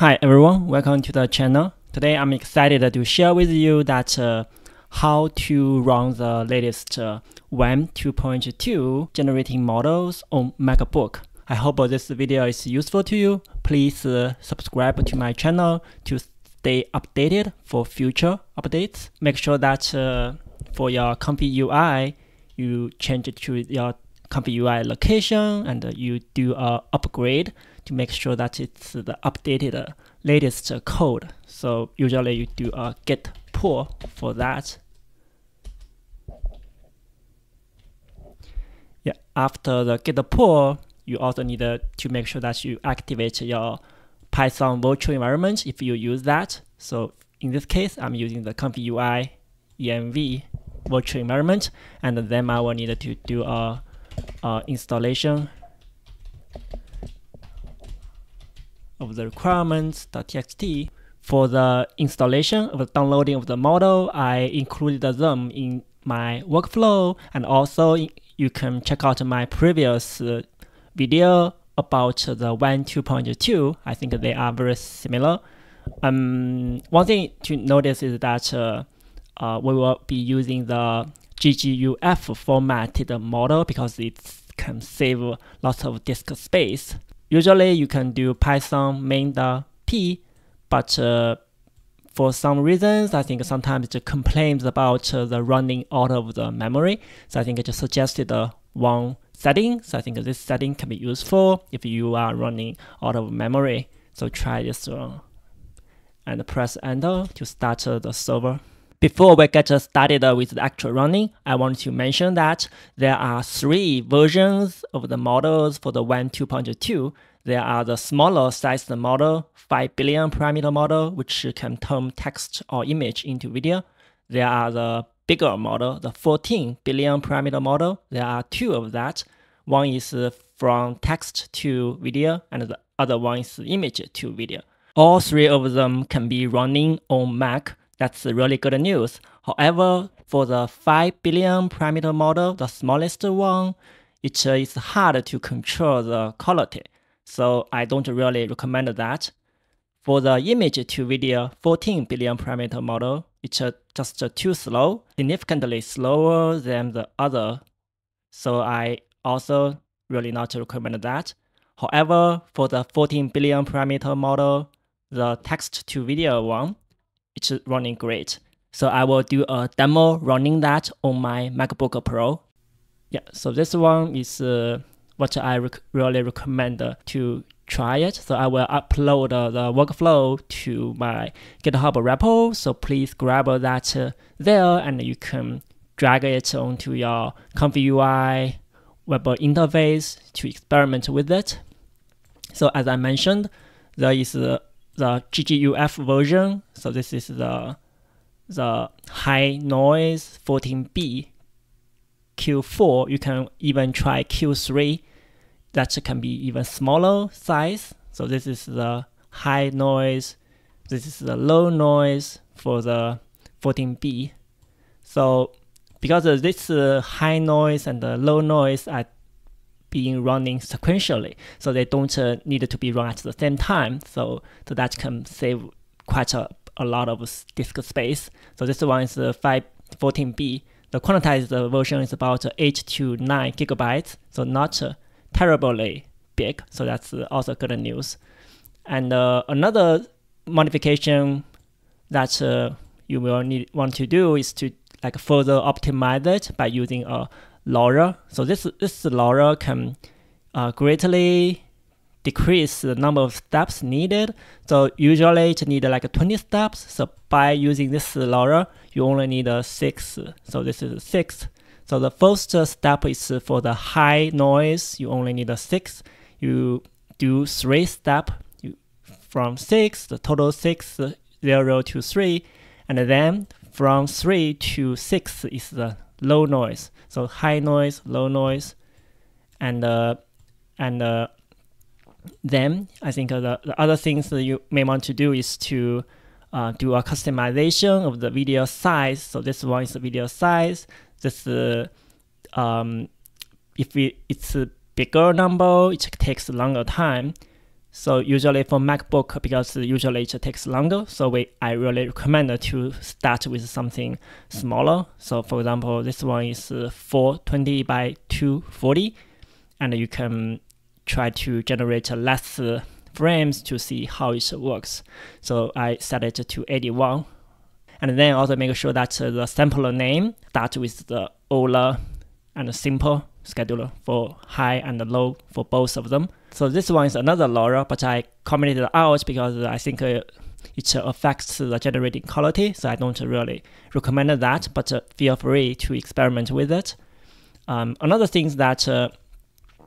Hi everyone, welcome to the channel. Today I'm excited to share with you that uh, how to run the latest uh, Wan 2.2 generating models on MacBook. I hope this video is useful to you. Please uh, subscribe to my channel to stay updated for future updates. Make sure that uh, for your Comfy UI, you change it to your Comfy UI location and you do a upgrade make sure that it's the updated uh, latest uh, code. So usually you do a git pull for that. Yeah, after the git pull, you also need uh, to make sure that you activate your Python virtual environment if you use that. So in this case, I'm using the Comfy UI env virtual environment, and then I will need to do a, a installation of the requirements.txt. For the installation of the downloading of the model, I included them in my workflow and also you can check out my previous uh, video about the Wan 2.2. I think they are very similar. Um, one thing to notice is that uh, uh, we will be using the GGUF formatted model because it can save lots of disk space. Usually you can do Python main.p, but uh, for some reasons, I think sometimes it complains about uh, the running out of the memory. So I think it just suggested uh, one setting. So I think this setting can be useful if you are running out of memory. So try this one and press enter to start uh, the server. Before we get started uh, with the actual running, I want to mention that there are three versions of the models for the Wan 2.2. There are the smaller sized model, 5 billion parameter model, which can turn text or image into video. There are the bigger model, the 14 billion parameter model. There are two of that. One is uh, from text to video, and the other one is image to video. All three of them can be running on Mac that's really good news. However, for the 5 billion parameter model, the smallest one, it uh, is hard to control the quality. So I don't really recommend that. For the image to video 14 billion parameter model, it's uh, just uh, too slow, significantly slower than the other. So I also really not recommend that. However, for the 14 billion parameter model, the text to video one, it's running great. So I will do a demo running that on my MacBook Pro. Yeah, so this one is uh, what I rec really recommend to try it. So I will upload uh, the workflow to my GitHub repo. So please grab that uh, there and you can drag it onto your Comfy UI web interface to experiment with it. So as I mentioned, there is uh, the GGUF version. So this is the the high noise 14B Q4. You can even try Q3. That can be even smaller size. So this is the high noise. This is the low noise for the 14B. So because this uh, high noise and the low noise are being running sequentially, so they don't uh, need to be run at the same time. So, so that can save quite a, a lot of disk space. So this one is the 514B. The quantized version is about 8 to 9 gigabytes, so not uh, terribly big. So that's also good news. And uh, another modification that uh, you will need want to do is to like further optimize it by using a LoRa. So this this LoRa can uh, greatly decrease the number of steps needed. So usually it need like 20 steps. So by using this LoRa, you only need a six. So this is six. So the first step is for the high noise. You only need a six. You do three step you, from six, the total six, zero to three, and then from three to six is the low noise. So high noise, low noise, and uh, and uh, then I think uh, the, the other things that you may want to do is to uh, do a customization of the video size. So this one is the video size. This uh, um, if it, it's a bigger number, it takes a longer time. So usually for MacBook, because usually it takes longer, so we I really recommend to start with something smaller. So for example, this one is uh, 420 by 240, and you can try to generate less uh, frames to see how it works. So I set it to 81, and then also make sure that uh, the sampler name starts with the older and simple scheduler for high and low for both of them. So this one is another LoRa, but I commented out because I think uh, it affects the generating quality, so I don't really recommend that, but uh, feel free to experiment with it. Um, another thing that uh,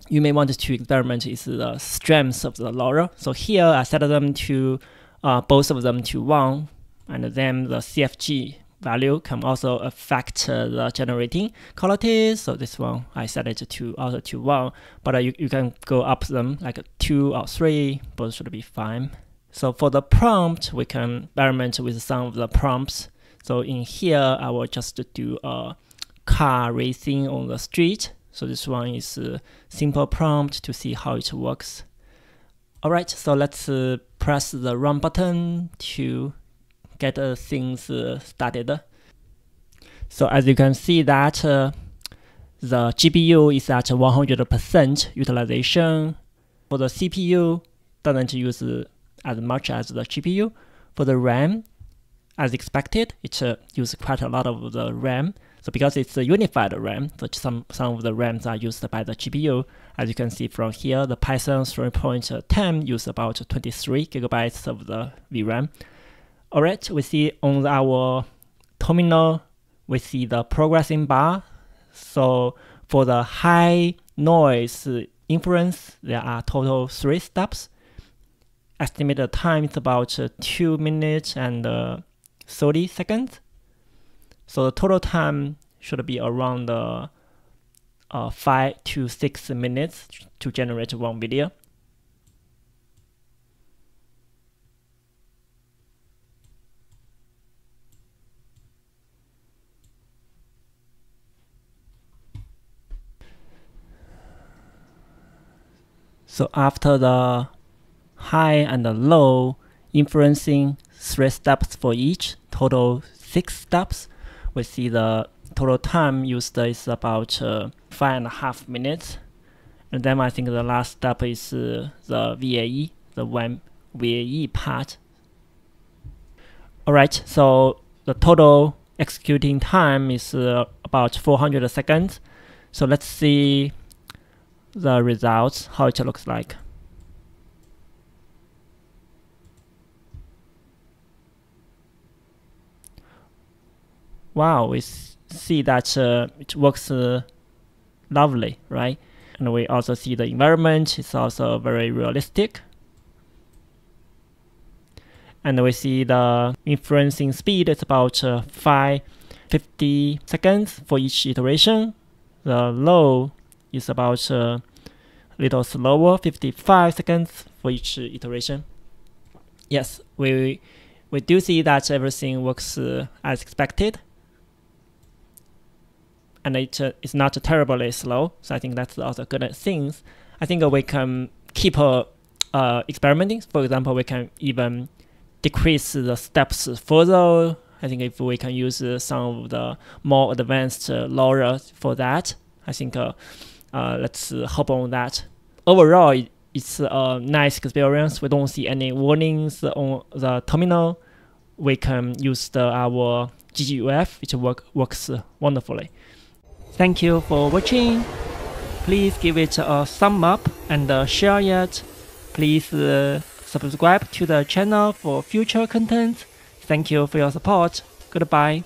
you may want to experiment is the strength of the LoRa. So here I set them to uh, both of them to 1, and then the CFG value can also affect uh, the generating quality. So this one, I set it to also to one, but uh, you, you can go up them like two or three, both should be fine. So for the prompt, we can experiment with some of the prompts. So in here, I will just do a car racing on the street. So this one is a simple prompt to see how it works. Alright, so let's uh, press the run button to get uh, things uh, started. So as you can see that uh, the GPU is at 100% utilization. For the CPU, doesn't use as much as the GPU. For the RAM, as expected, it uh, uses quite a lot of the RAM. So because it's a unified RAM, so some, some of the RAMs are used by the GPU. As you can see from here, the Python 3.10 use about 23 gigabytes of the VRAM. Alright, we see on our terminal, we see the progressing bar. So for the high noise inference, there are total three steps. Estimated time is about uh, 2 minutes and uh, 30 seconds. So the total time should be around uh, uh, 5 to 6 minutes to generate one video. So after the high and the low influencing three steps for each, total six steps, we see the total time used is about uh, five and a half minutes. And then I think the last step is uh, the VAE, the one VAE part. Alright, so the total executing time is uh, about 400 seconds. So let's see the results, how it looks like. Wow, we see that uh, it works uh, lovely, right? And we also see the environment is also very realistic. And we see the inferencing speed is about uh, 550 seconds for each iteration. The low is about a little slower, 55 seconds for each iteration. Yes, we we do see that everything works uh, as expected. And it uh, is not terribly slow, so I think that's also good things. I think we can keep uh, experimenting. For example, we can even decrease the steps further. I think if we can use uh, some of the more advanced uh, LoRa for that, I think uh, Uh, let's uh, hop on that. Overall, it's a nice experience. We don't see any warnings on the terminal. We can use the, our GGUF, which work, works wonderfully. Thank you for watching. Please give it a thumb up and share it. Please uh, subscribe to the channel for future content. Thank you for your support. Goodbye.